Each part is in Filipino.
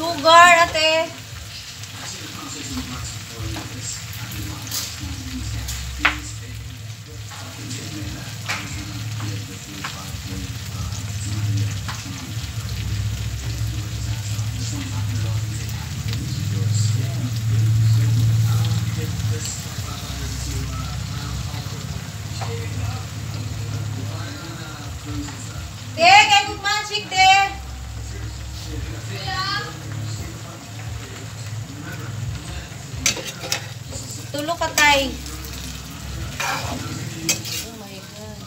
Sugar, ate. Te, kay mo magic, te. Tulog ka, tay. Oh my God.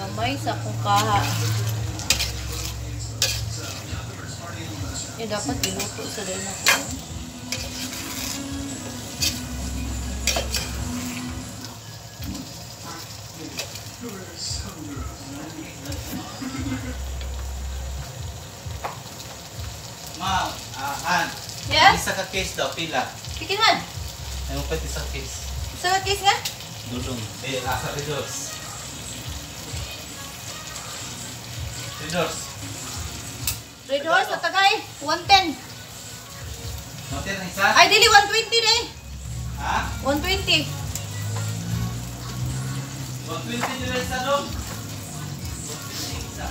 Gamay sa kukaha. Eh, dapat iluto sa din ako. Isa ka case daw, pila. Pikin man. Ay mo pwede sa case. Sa case nga? Dudong. Eh, asa Redors. Redors. Red horse, sa tagay. 110. Notin ang isa? Ay, dili, 120 na eh. Ha? 120. 120 nila isa dong. 120 isa.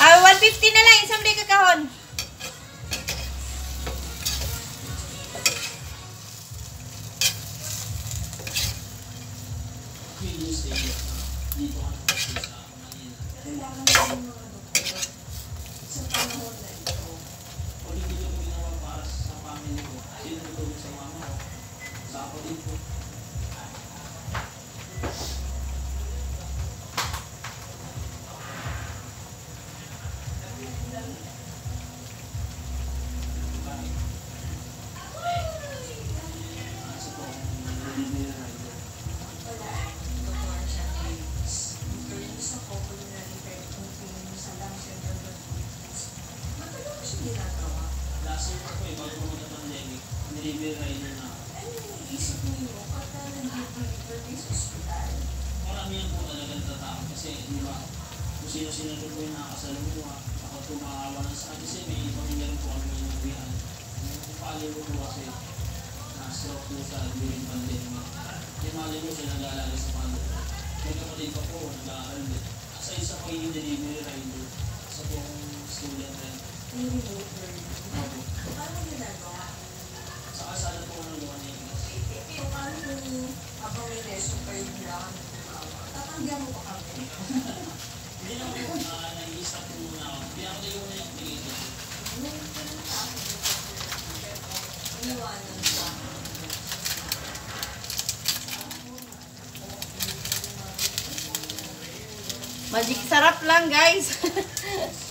Ah, 150 na lang. Isang music dito ka na sa Manila. Ng mga doktor sa panahon na ito. Ulit ko ginawa para sa family ko. Sinunod sa mama. Sa ako. Last year ako eh, bago pumunta pandemic, niliver rider na ako. Marami yan po talaga natatao kasi di ba, kung sino-sino rin po yung nakakasalumuha, ako tumakawa ng sa kasi may pamilya rin po kami yung nabihan. Yung pali ko po kasi na-stroke po sa during pandemic. Yung mali ko siya nag-aalala sa pamilya. May kapatid pa po, nag-aaral din. Sa isa ko yung delivery rider, sa pong student rin. Po ng luwan niya. Hindi naman po, nag-i-stop po muna ako. Hindi ako muna yung tingin. Magic sarap lang, guys.